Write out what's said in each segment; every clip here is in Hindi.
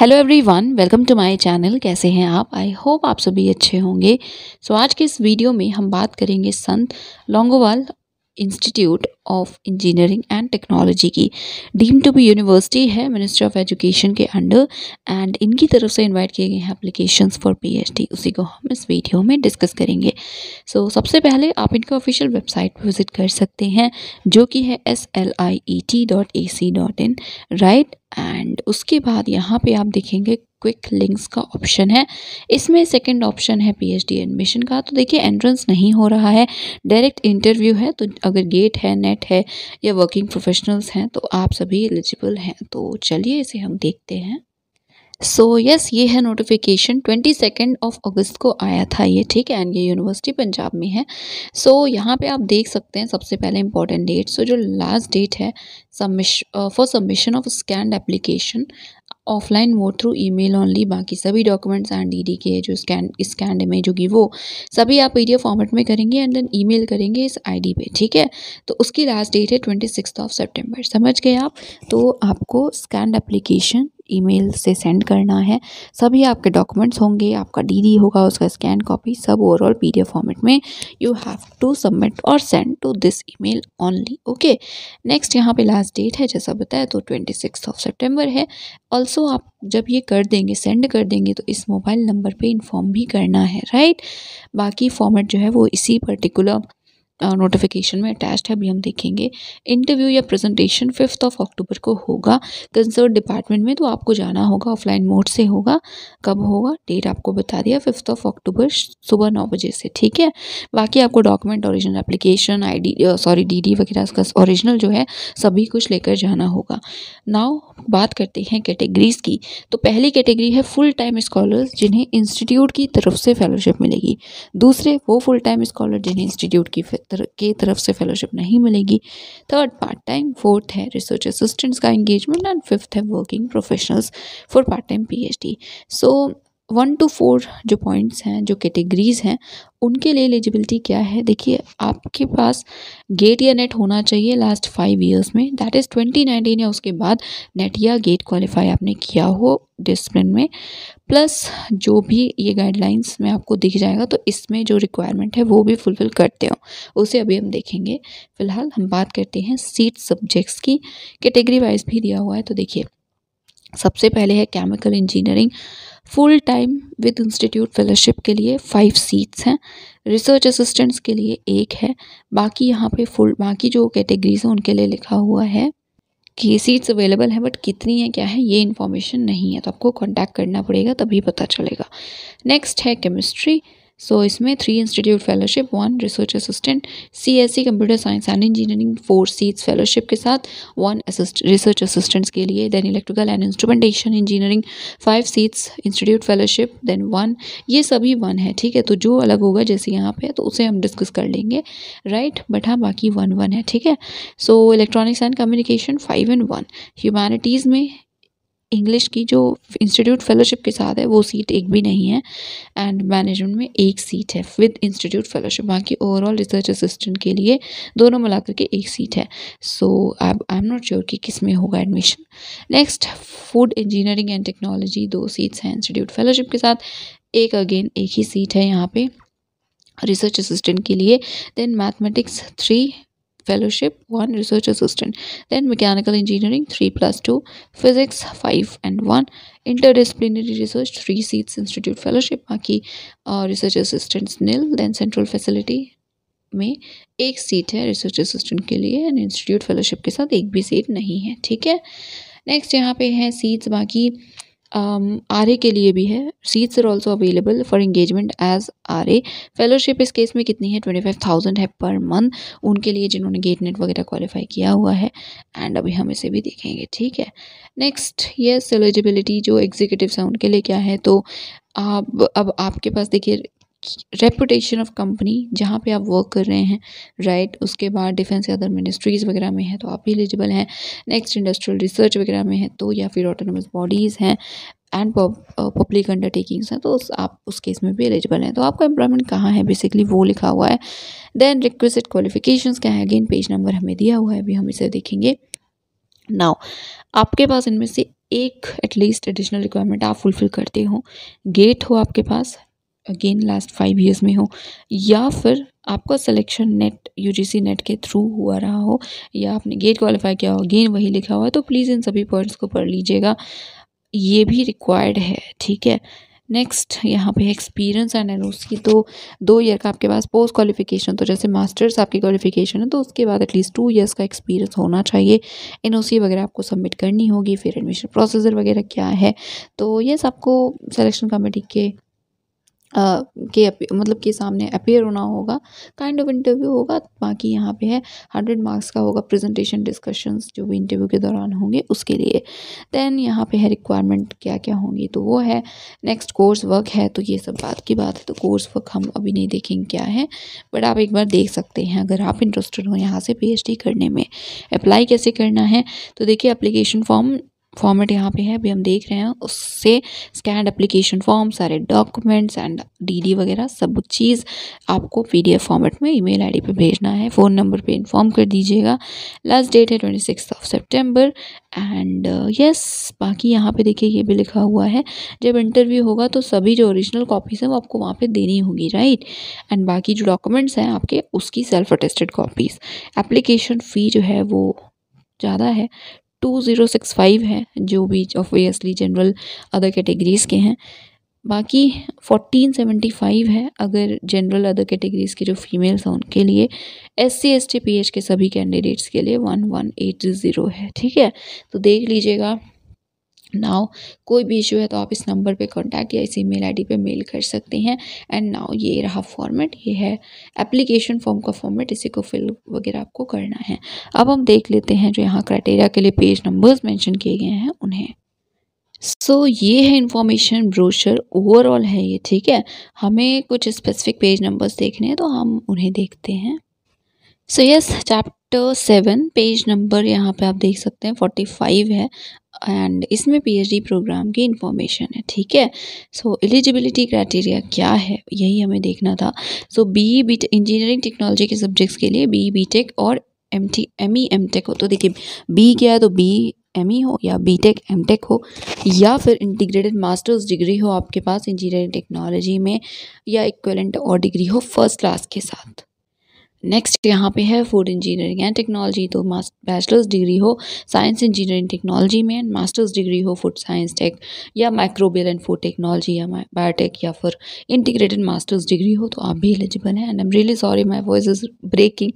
Hello everyone welcome to my channel कैसे हैं आप? आई होप आप सभी अच्छे होंगे। सो so, आज के इस वीडियो में हम बात करेंगे Sant Longowal Institute of Engineering and Technology की। डीम टू बी यूनिवर्सिटी है मिनिस्ट्री ऑफ़ एजुकेशन के अंडर एंड इनकी तरफ़ से इनवाइट किए गए हैं एप्लीकेशंस फॉर पीएचडी उसी को हम इस वीडियो में डिस्कस करेंगे। सो so, सबसे पहले आप इनके ऑफिशियल वेबसाइट पर विज़िट कर सकते हैं जो कि है S L I E T dot A C dot in right and उसके बाद यहाँ पे आप देखेंगे क्विक लिंक्स का ऑप्शन है। इसमें सेकंड ऑप्शन है पीएचडी एडमिशन का। तो देखिए एंट्रेंस नहीं हो रहा है। डायरेक्ट इंटरव्यू है तो अगर गेट है नेट है या वर्किंग प्रोफेशनल्स हैं तो आप सभी एलिजिबल हैं। तो चलिए इसे हम देखते हैं। सो so, यस yes, ये है नोटिफिकेशन ट्वेंटी सेकेंड ऑफ़ अगस्त को आया था ये ठीक है? एंड ये यूनिवर्सिटी पंजाब में है। सो so, यहाँ पे आप देख सकते हैं सबसे पहले इंपॉर्टेंट डेट सो जो लास्ट डेट है सबमिश for submission of scanned application offline mode through email only बाकी सभी डॉक्यूमेंट्स एंड डी के जो स्कैन स्कैंड इमेज होगी वो सभी आप पी फॉर्मेट में करेंगे एंड देन ईमेल करेंगे इस आईडी पे, ठीक है? तो उसकी लास्ट डेट है ट्वेंटी सिक्स ऑफ़ सेप्टेम्बर समझ गए आप? तो आपको स्कैंड एप्लीकेशन ईमेल से सेंड करना है। सभी आपके डॉक्यूमेंट्स होंगे, आपका डीडी होगा, उसका स्कैन कॉपी, सब ओवरऑल पीडीएफ फॉर्मेट में यू हैव टू सबमिट और send to this email only okay next यहाँ पे लास्ट डेट है, जैसा बताया तो ट्वेंटी सिक्स ऑफ़ सेप्टेम्बर है। ऑल्सो आप जब ये कर देंगे सेंड कर देंगे तो इस मोबाइल नंबर पे इन्फॉर्म भी करना है राइट बाकी फॉर्मेट जो है वो इसी पर्टिकुलर नोटिफिकेशन में अटैच्ड है, अभी हम देखेंगे। इंटरव्यू या प्रेजेंटेशन फिफ्थ ऑफ़ अक्टूबर को होगा। कंसर्ट डिपार्टमेंट में तो आपको जाना होगा ऑफलाइन मोड से होगा। कब होगा? डेट आपको बता दिया फिफ्थ ऑफ़ अक्टूबर सुबह नौ बजे से, ठीक है? बाकी आपको document original application I sorry D वगैरह, उसका ओरिजिनल जो है, सभी कुछ लेकर जाना होगा। नाउ बात करते हैं कैटेगरीज की। तो पहली कैटेगरी है फुल टाइम स्कॉलर्स जिन्हें इंस्टीट्यूट की तरफ़ से फेलोशिप मिलेगी। दूसरे, वो फुल टाइम स्कॉलर जिन्हें इंस्टीट्यूट की तर, के तरफ़ से फेलोशिप नहीं मिलेगी। थर्ड पार्ट टाइम फोर्थ है रिसर्च असिस्टेंट्स का एंगेजमेंट एंड फिफ्थ है working professionals for part time PhD so one two four जो पॉइंट्स हैं, जो कैटेगरीज हैं, उनके लिए एलिजिबिलिटी क्या है? देखिए, आपके पास गेट या नेट होना चाहिए लास्ट फाइव इयर्स में। दैट इज़ ट्वेंटी नाइनटीन या उसके बाद नेट या गेट क्वालिफाई आपने किया हो डिसिप्लिन में। प्लस जो भी ये गाइडलाइंस में आपको दिख जाएगा तो इसमें जो रिक्वायरमेंट है, वो भी फुलफ़िल करते हो। उसे अभी हम देखेंगे। फ़िलहाल हम बात करते हैं सीट सब्जेक्ट्स की। कैटेगरी वाइज भी दिया हुआ है तो देखिए सबसे पहले है chemical engineering full time with institute fellowship के लिए फाइव सीट्स हैं। रिसर्च असिस्टेंट्स के लिए एक है। बाकी यहाँ पे फुल बाकी जो कैटेगरीज हैं, उनके लिए लिखा हुआ है कि सीट्स अवेलेबल हैं बट कितनी है, क्या है, ये इन्फॉर्मेशन नहीं है। तो आपको कॉन्टैक्ट करना पड़ेगा, तभी पता चलेगा। नेक्स्ट है केमिस्ट्री सो so, इसमें three institute fellowship one research assistant C S C computer science and engineering four seats fellowship के साथ वन रिसर्च असिस्टेंट्स के लिए then electrical and instrumentation engineering five seats institute fellowship then one ये सभी वन है ठीक है? तो जो अलग होगा जैसे यहाँ पे तो उसे हम डिस्कस कर लेंगे। राइट बट हाँ बाकी वन वन है ठीक है? So electronics and communication five and one humanities में इंग्लिश की जो इंस्टीट्यूट फेलोशिप के साथ है, वो सीट एक भी नहीं है एंड मैनेजमेंट में एक सीट है विद इंस्टीट्यूट फेलोशिप बाकी ओवरऑल रिसर्च असिस्टेंट के लिए दोनों मिलाकर के एक सीट है। So I I am not sure कि किसमें होगा admission next food engineering and technology दो सीट्स हैं इंस्टीट्यूट फेलोशिप के साथ। एक अगेन एक ही सीट है यहाँ पे रिसर्च असिस्टेंट के लिए। Then mathematics three fellowship one research assistant then mechanical engineering three plus two physics five and one interdisciplinary research three seats institute fellowship बाकी research assistants nil then central facility में एक सीट है रिसर्च असिस्टेंट के लिए एंड इंस्टीट्यूट फेलोशिप के साथ एक भी सीट नहीं है, ठीक है? नेक्स्ट यहाँ पे है सीट्स बाकी आर ए के लिए भी है. Seats are also available for engagement as R A fellowship इस केस में कितनी है? ट्वेंटी फाइव थाउज़ेंड है पर मंथ उनके लिए जिन्होंने गेट नेट वगैरह क्वालिफाई किया हुआ है. एंड अभी हम इसे भी देखेंगे, ठीक है? नेक्स्ट येस एलिजिबिलिटी जो एग्जीक्यूटिव्स हैं उनके लिए क्या है? तो आप, अब आपके पास देखिए रेपुटेशन ऑफ़ कंपनी जहाँ पे आप वर्क कर रहे हैं राइट right? उसके बाद डिफेंस या अदर मिनिस्ट्रीज़ वगैरह में है तो आप भी एलिजिबल हैं। नेक्स्ट इंडस्ट्रियल रिसर्च वगैरह में है तो या फिर ऑटोनमस बॉडीज़ हैं एंड पब्लिक अंडरटेकिंग्स हैं तो उस, आप उस केस में भी एलिजिबल हैं। तो आपका एम्प्लॉयमेंट कहाँ है? बेसिकली वो लिखा हुआ है। देन रिक्वेस्ट क्वालिफिकेशन क्या है? अगेन पेज नंबर हमें दिया हुआ है, अभी हम इसे देखेंगे। नाउ आपके पास इनमें से एक एटलीस्ट एडिशनल रिक्वायरमेंट आप फुलफ़िल करते हो। गेट हो आपके पास अगेन लास्ट फाइव ईयर्स में हो, या फिर आपका सिलेक्शन नेट यूजीसी नेट के थ्रू हुआ रहा हो, या आपने गेट क्वालिफाई किया हो अगेन वही लिखा हुआ है तो प्लीज़ इन सभी पॉइंट्स को पढ़ लीजिएगा। ये भी रिक्वायर्ड है, ठीक है? नेक्स्ट यहाँ पे एक्सपीरियंस एंड एन उसकी तो दो ईयर का आपके पास पोस्ट क्वालिफिकेशन तो जैसे मास्टर्स आपकी क्वालिफिकेशन है तो उसके बाद एटलीस्ट टू ईयर्स का एक्सपीरियंस होना चाहिए। एन वगैरह आपको सबमिट करनी होगी, फिर एडमिशन प्रोसीजर वगैरह क्या है तो ये सबको सिलेक्शन कमेटी के के मतलब के सामने अपेयर होना होगा काइंड ऑफ़ इंटरव्यू होगा, बाकी यहाँ पे है हंड्रेड मार्क्स का होगा प्रेजेंटेशन डिस्कशंस जो भी इंटरव्यू के दौरान होंगे उसके लिए। देन यहाँ पे है रिक्वायरमेंट क्या क्या होंगी तो वो है नेक्स्ट कोर्स वर्क है तो ये सब बात की बात है तो कोर्स वर्क हम अभी नहीं देखेंगे क्या है बट आप एक बार देख सकते हैं, अगर आप इंटरेस्टेड हो यहाँ से पीएचडी करने में अप्लाई कैसे करना है तो देखिए अप्लीकेशन फॉर्म फॉर्मेट यहाँ पे है, अभी हम देख रहे हैं, उससे स्कैन एप्लीकेशन फॉर्म सारे डॉक्यूमेंट्स एंड डीडी वगैरह, सब चीज़ आपको पीडीएफ फॉर्मेट में ईमेल आईडी पे भेजना है। फ़ोन नंबर पे इन्फॉर्म कर दीजिएगा। लास्ट डेट है twenty six of September and yes बाकी यहाँ पे देखिए ये भी लिखा हुआ है। जब इंटरव्यू होगा तो सभी जो ओरिजिनल कॉपीज़ हैं वो आपको वहाँ पे देनी होगी राइट एंड बाकी जो डॉक्यूमेंट्स हैं आपके, उसकी self attested copies application fee जो है वो ज़्यादा है। टू ज़ीरो सिक्स फाइव है, जो भी ऑब्वियसली जनरल अदर कैटेगरीज़ के हैं। बाकी फोर्टीन सेवेंटी फाइव है, अगर जनरल अदर कैटेगरीज़ के जो फीमेल्स हैं उनके लिए S C S T P H के सभी कैंडिडेट्स के लिए वन वन एट ज़ीरो है, ठीक है? तो देख लीजिएगा नाउ कोई भी इशू है तो आप इस नंबर पे कांटेक्ट या इस ईमेल आईडी पे मेल कर सकते हैं। एंड नाउ ये रहा फॉर्मेट ये है एप्लीकेशन फॉर्म का फॉर्मेट इसी को फिल वगैरह आपको करना है। अब हम देख लेते हैं जो यहाँ क्राइटेरिया के लिए पेज नंबर्स मेंशन किए गए हैं उन्हें। सो so, ये है इंफॉर्मेशन ब्रोशर ओवरऑल है ये ठीक है? हमें कुछ स्पेसिफिक पेज नंबर्स देखने हैं तो हम उन्हें देखते हैं। So yes chapter seven page number यहाँ पे आप देख सकते हैं फोर्टी फाइव है एंड इसमें पीएचडी प्रोग्राम की इंफॉर्मेशन है, ठीक है? सो एलिजिबिलिटी क्राइटेरिया क्या है? यही हमें देखना था। So B B engineering technology के सब्जेक्ट्स के लिए बी बी टेक और M T M E M tech हो। तो देखिए बी क्या है तो बी एम ई हो या बी टेक एम टेक हो या फिर इंटीग्रेटेड मास्टर्स डिग्री हो आपके पास इंजीनियरिंग टेक्नोलॉजी में या इक्वलेंट और डिग्री हो फ़र्स्ट क्लास के साथ। नेक्स्ट यहाँ पे है फ़ूड इंजीनियरिंग एंड टेक्नोलॉजी तो बैचलर्स डिग्री हो साइंस इंजीनियरिंग टेक्नोलॉजी में एंड मास्टर्स डिग्री हो फ़ूड साइंस टेक या माइक्रोबियल एंड फ़ूड टेक्नोलॉजी या बायोटेक या फिर इंटीग्रेटेड मास्टर्स डिग्री हो तो आप भी एलिजिबल हैं. And am really sorry my voice is breaking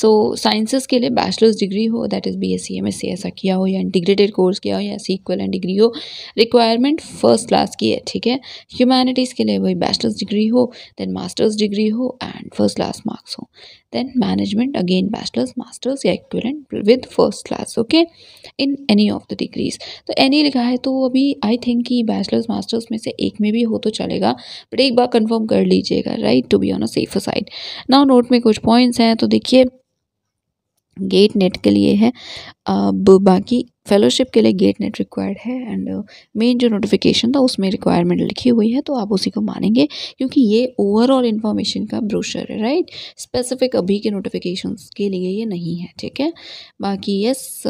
so sciences के लिए बैचलर्स डिग्री हो that is B S C M S C ऐसा किया हो या इंटीग्रेटेड कोर्स किया हो या सीक्वल एंड डिग्री हो रिक्वायरमेंट फ़र्स्ट क्लास की है, ठीक है? ह्यूमैनिटीज़ के लिए वही बैचलर्स डिग्री हो देन मास्टर्स डिग्री हो एंड फ़र्स्ट क्लास मार्क्स हो. Then management, again, bachelor's, master's, या equivalent with first class, okay, in any of the degrees. तो any लिखा है तो अभी आई थिंक कि बैचलर्स मास्टर्स में से एक में भी हो तो चलेगा बट एक बार कंफर्म कर लीजिएगा right to be on a safe side now note में कुछ पॉइंट्स हैं तो देखिए गेट नेट के लिए है, अब बाकी फेलोशिप के लिए गेट नेट रिक्वायर्ड है एंड मेन जो नोटिफिकेशन था उसमें रिक्वायरमेंट लिखी हुई है तो आप उसी को मानेंगे क्योंकि ये ओवरऑल इन्फॉर्मेशन का ब्रोशर है राइट स्पेसिफिक अभी के नोटिफिकेशन के लिए ये नहीं है, ठीक है? बाकी यस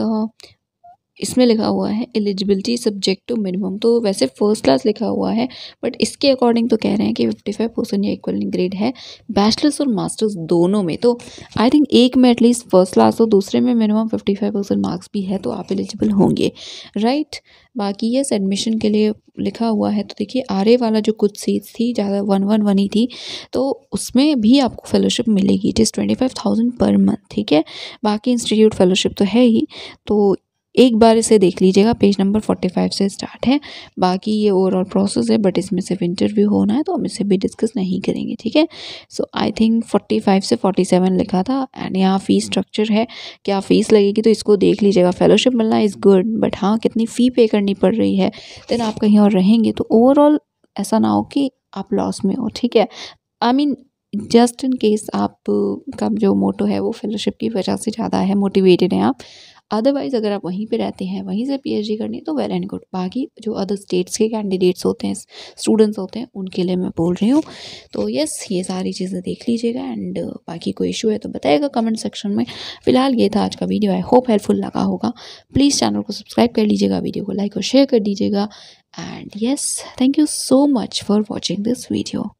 इसमें लिखा हुआ है एलिजिबिलिटी सब्जेक्ट टू मिनिमम तो वैसे फ़र्स्ट क्लास लिखा हुआ है बट इसके अकॉर्डिंग तो कह रहे हैं कि फिफ्टी फाइव परसेंट या इक्वल ग्रेड है। बैचलर्स और मास्टर्स दोनों में तो आई थिंक एक में एटलीस्ट फ़र्स्ट क्लास हो, दूसरे में minimum fifty five percent marks भी है तो आप एलिजिबल होंगे। राइट बाकी यस एडमिशन के लिए लिखा हुआ है तो देखिए आर वाला जो कुछ सीट्स थी, ज़्यादा वन वन वन ही थी तो उसमें भी आपको फेलोशिप मिलेगी is twenty five thousand per month ठीक है? बाकी इंस्टीट्यूट फेलोशिप तो है ही तो एक बार इसे देख लीजिएगा पेज नंबर फोर्टी फाइव से स्टार्ट है। बाकी ये ओवरऑल प्रोसेस है बट इसमें सिर्फ़ इंटरव्यू होना है तो हम इसे भी डिस्कस नहीं करेंगे, ठीक है? So I think forty five से फोर्टी सेवन लिखा था एंड यहाँ फ़ीस स्ट्रक्चर है। क्या फ़ीस लगेगी तो इसको देख लीजिएगा फेलोशिप मिलना इज़ गुड बट हाँ कितनी फ़ी पे करनी पड़ रही है। देन आप कहीं और रहेंगे तो ओवरऑल ऐसा ना हो कि आप लॉस में हो, ठीक है? I mean just in case आप का जो मोटो है, वो फेलोशिप की वजह से ज़्यादा है मोटिवेटेड हैं आप अदरवाइज़ अगर आप वहीं पे रहते हैं, वहीं से पीएचडी करनी है तो वेल एंड गुड बाकी जो अदर स्टेट्स के कैंडिडेट्स होते हैं स्टूडेंट्स होते हैं, उनके लिए मैं बोल रही हूँ। तो यस ये सारी चीज़ें देख लीजिएगा एंड बाकी कोई इशू है तो बताइएगा कमेंट सेक्शन में। फ़िलहाल ये था आज का वीडियो आई होप हेल्पफुल लगा होगा। प्लीज़ चैनल को सब्सक्राइब कर लीजिएगा वीडियो को लाइक और शेयर कर दीजिएगा। And yes thank you so much for watching this video